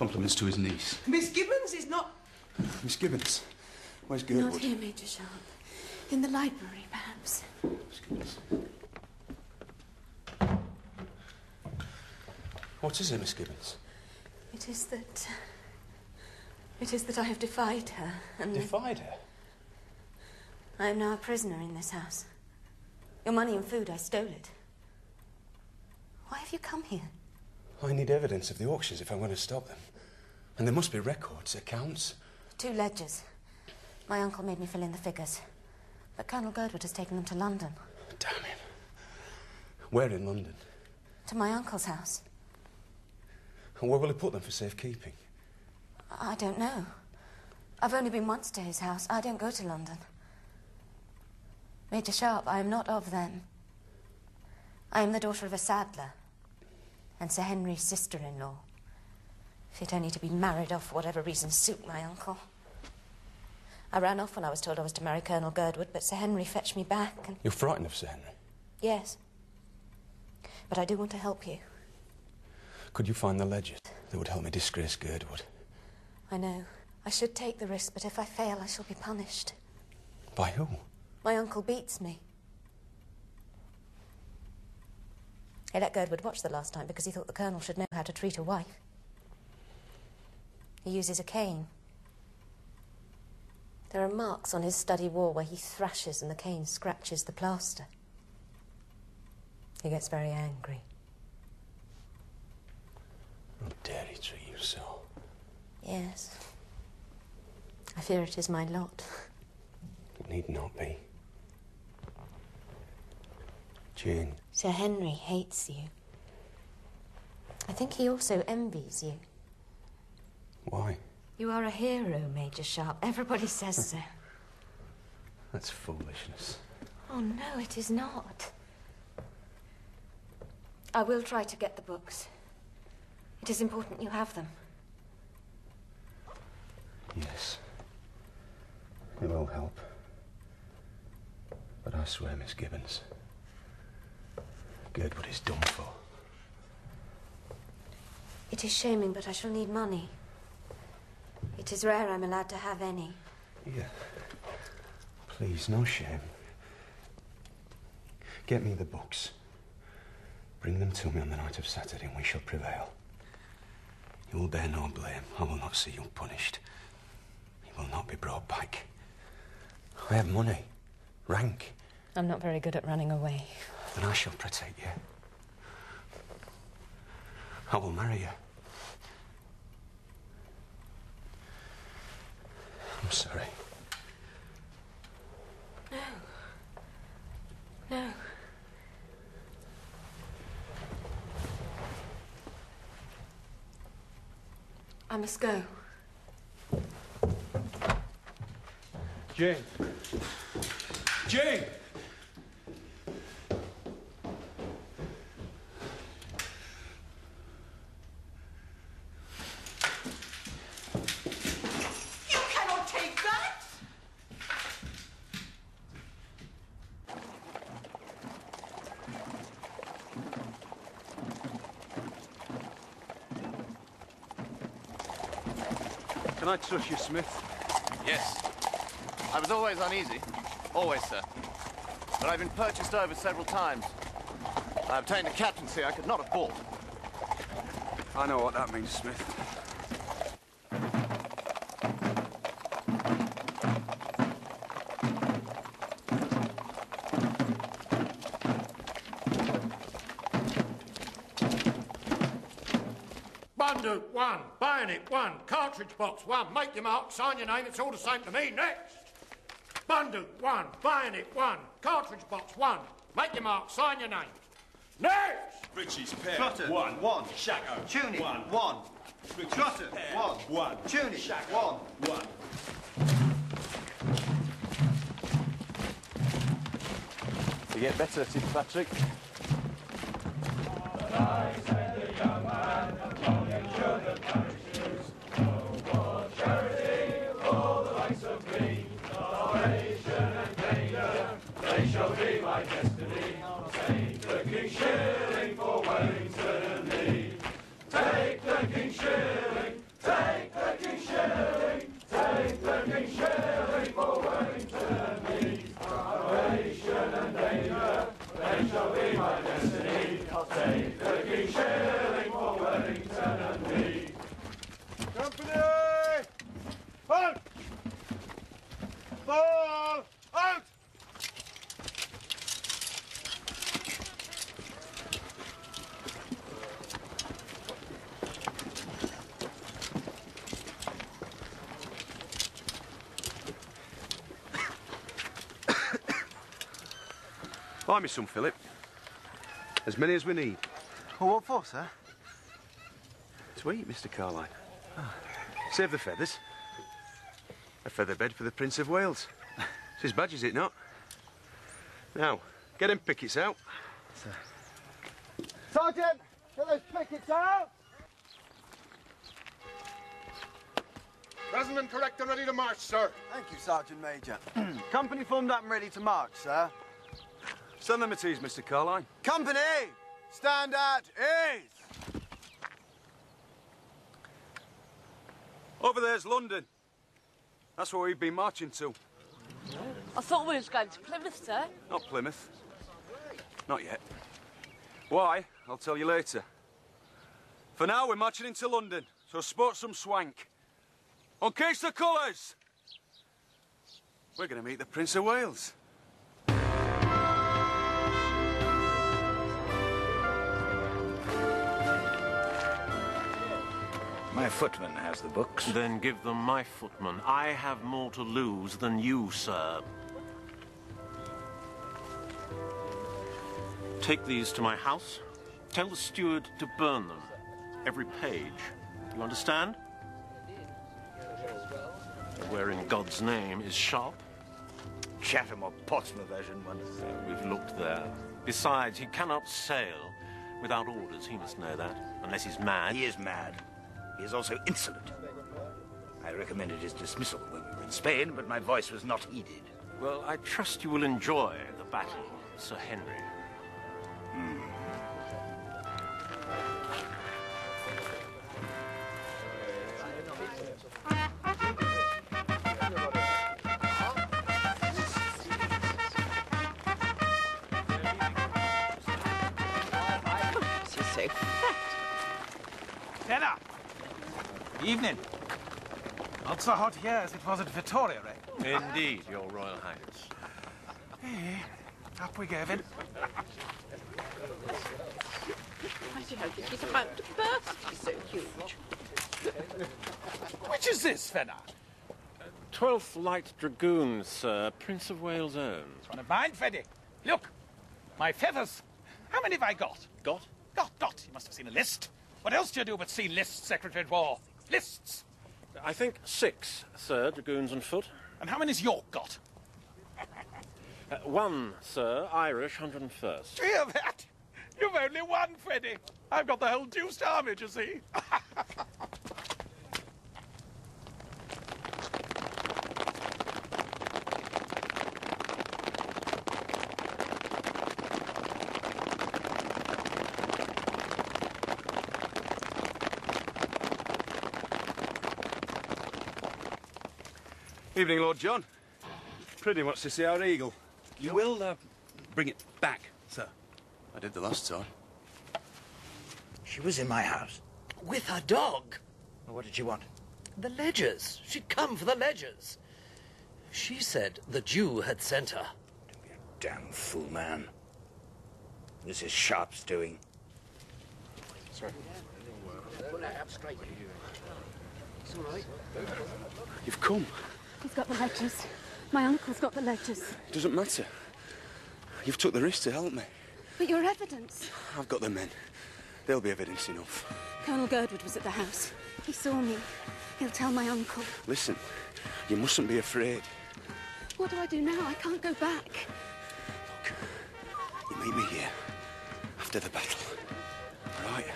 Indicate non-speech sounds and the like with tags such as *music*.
Compliments to his niece. Miss Gibbons is not. Miss Gibbons, where's Not here, Major Sharpe. In the library, perhaps. Miss Gibbons. What is it, Miss Gibbons? It is that. uh, It is that I have defied her, and Defied her? I am now a prisoner in this house. Your money and food, I stole it. Why have you come here? I need evidence of the auctions if I'm going to stop them. And there must be records, accounts. Two ledgers. My uncle made me fill in the figures. But Colonel Girdwood has taken them to London. Damn him. Where in London? To my uncle's house. And where will he put them for safekeeping? I don't know. I've only been once to his house. I don't go to London. Major Sharpe, I am not of them. I am the daughter of a saddler and Sir Henry's sister-in-law. Fit only to be married off for whatever reason suit my uncle. I ran off when I was told I was to marry Colonel Girdwood, but Sir Henry fetched me back and... You're frightened of Sir Henry. Yes. But I do want to help you. Could you find the ledger that would help me disgrace Girdwood? I know. I should take the risk, but if I fail, I shall be punished. By who? My uncle beats me. He let Girdwood watch the last time because he thought the colonel should know how to treat a wife. He uses a cane. There are marks on his study wall where he thrashes and the cane scratches the plaster. He gets very angry. How dare he treat you so? Yes. I fear it is my lot. It need not be. Jane, Sir Henry hates you. I think he also envies you. Why? You are a hero, Major Sharpe. Everybody says so. That's foolishness. Oh, no, it is not. I will try to get the books. It is important you have them. Yes. It will help. But I swear, Miss Gibbons, Girdwood is done for. It is shaming, but I shall need money. It is rare I'm allowed to have any. Yeah. Please, no shame. Get me the books. Bring them to me on the night of Saturday and we shall prevail. You will bear no blame. I will not see you punished. You will not be brought back. I have money, rank, I'm not very good at running away. Then I shall protect you. I will marry you. I'm sorry. No. No. I must go. Jane. Jane! Can I trust you, Smith? Yes. I was always uneasy. Always, sir. But I've been purchased over several times. I obtained a captaincy I could not have bought. I know what that means, Smith. Bundle one, bayonet one, cartridge box one, make your mark, sign your name, it's all the same to me. Next! Bundle one, bayonet one, cartridge box one, make your mark, sign your name. Next! Richie's pair. Trotter, One. one. Shako. Tunic, One. one. Richie's Trotter, pair. one. One. Tunic, Shako. one. One. You get better at it, Patrick. shall be my destiny. Take the king's shilling for Wellington and me. Take the king's shilling, take the king's shilling, take the king's shilling for Wellington and me. Starvation and danger, they shall be my destiny. Take Buy me some, Philip. As many as we need. Well, what for, sir? To eat, Mr. Carline. Save the feathers. A feather bed for the Prince of Wales. It's his badge, is it not? Now, get them pickets out. Sir. Sergeant, get those pickets out! Present and correct and ready to march, sir. Thank you, Sergeant Major. *clears throat* Company formed up and ready to march, sir. Stand them at ease, Mr. Carline. Company, stand at ease! Over there's London. That's where we've been marching to. I thought we was going to Plymouth, sir. Not Plymouth. Not yet. Why? I'll tell you later. For now, we're marching into London, so sport some swank. Uncase the colours! We're going to meet the Prince of Wales. My footman has the books. Then give them my footman. I have more to lose than you, sir. Take these to my house. Tell the steward to burn them. Every page. You understand? Where in God's name is Sharpe? Chatham or Portsmouth version one. We've looked there. Besides, he cannot sail without orders. He must know that. Unless he's mad. He is mad. He is also insolent. I recommended his dismissal when we were in Spain, but my voice was not heeded. Well, I trust you will enjoy the battle, Sir Henry. She's so Evening. Not so hot here as it was at Vittoria, eh? Indeed, Your Royal Highness. Eh, up we go then. I do hope she's about to burst. She's so huge. Which is this, Fenner? Twelfth Light Dragoons, sir. Prince of Wales' own. One of mine, Freddy. Look, my feathers. How many have I got? Got? Got, got. You must have seen a list. What else do you do but see lists, Secretary of War? Lists. I think six, sir, dragoons and foot. And how many's York got? Uh, one, sir, Irish, 101st. Do you hear that? You've only one, Freddy. I've got the whole deuced army, do you see? *laughs* Evening, Lord John. Pretty much to see our eagle. You will uh, bring it back, sir. I did the last time. She was in my house. With her dog. Well, what did she want? The ledgers. She'd come for the ledgers. She said the Jew had sent her. Don't be a damn fool, man. This is Sharpe's doing. it's all right. You've come. He's got the ledgers. My uncle's got the ledgers. It doesn't matter. You've took the risk to help me. But your evidence. I've got the men. There'll be evidence enough. Colonel Girdwood was at the house. He saw me. He'll tell my uncle. Listen, you mustn't be afraid. What do I do now? I can't go back. You meet me here after the battle. All right?